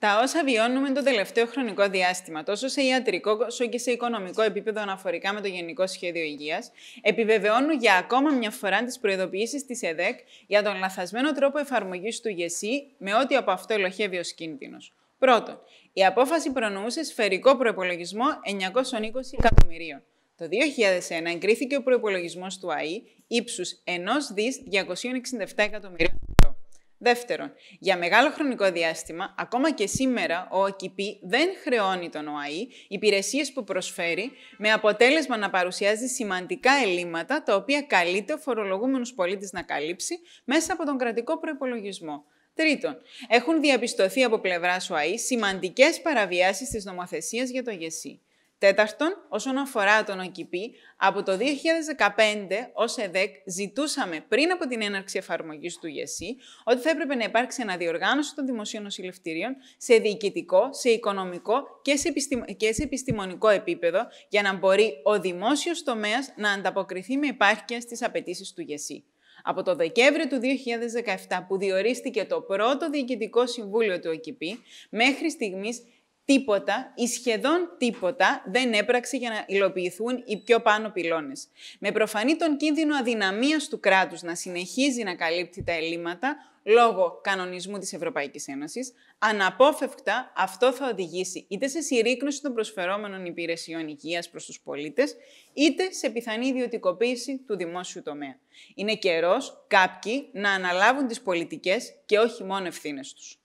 Τα όσα βιώνουμε το τελευταίο χρονικό διάστημα, τόσο σε ιατρικό όσο και σε οικονομικό επίπεδο αναφορικά με το Γενικό Σχέδιο Υγείας, επιβεβαιώνουν για ακόμα μια φορά τις προειδοποιήσεις της ΕΔΕΚ για τον λαθασμένο τρόπο εφαρμογής του ΓΕΣΥ με ό,τι από αυτό ελοχεύει ως κίνδυνος. Πρώτον, η απόφαση προνοούσε σφαιρικό προπολογισμό 920 εκατομμυρίων. Το 2001 εγκρίθηκε ο προπολογισμό του ΑΗ ύψους 1 δις 267 εκατομμυρίων Δεύτερον, για μεγάλο χρονικό διάστημα, ακόμα και σήμερα, ο ΟΚΙΠΗ δεν χρεώνει τον ΟΑΗ υπηρεσίες που προσφέρει, με αποτέλεσμα να παρουσιάζει σημαντικά ελλείμματα, τα οποία καλείται ο φορολογούμενος πολίτης να καλύψει μέσα από τον κρατικό προπολογισμό. Τρίτον, έχουν διαπιστωθεί από πλευράς ΟΑΗ σημαντικές παραβιάσεις της νομοθεσίας για το ΓΕΣΥ. Τέταρτον, όσον αφορά τον ΟΚΙΠΗ, από το 2015 ως ΕΔΕΚ ζητούσαμε πριν από την έναρξη εφαρμογής του ΓΕΣΥ ότι θα έπρεπε να υπάρξει αναδιοργάνωση των δημοσίων νοσηλευτήριων σε διοικητικό, σε οικονομικό και σε, και σε επιστημονικό επίπεδο για να μπορεί ο δημόσιος τομέας να ανταποκριθεί με υπάρκεια στις απαιτήσεις του ΓΕΣΥ. Από το Δεκέμβριο του 2017 που διορίστηκε το πρώτο Διοικητικό Συμβούλιο του ΟΚΙΠΗ, μέχρι στιγμής τίποτα ή σχεδόν τίποτα δεν έπραξε για να υλοποιηθούν οι πιο πάνω πυλώνες. Με προφανή τον κίνδυνο αδυναμίας του κράτους να συνεχίζει να καλύπτει τα ελλείμματα λόγω κανονισμού της Ευρωπαϊκής Ένωσης, αναπόφευκτα αυτό θα οδηγήσει είτε σε συρρήκνωση των προσφερόμενων υπηρεσιών υγείας προς τους πολίτες, είτε σε πιθανή ιδιωτικοποίηση του δημόσιου τομέα. Είναι καιρός κάποιοι να αναλάβουν τις πολιτικές και όχι μόνο ευθύνες τους.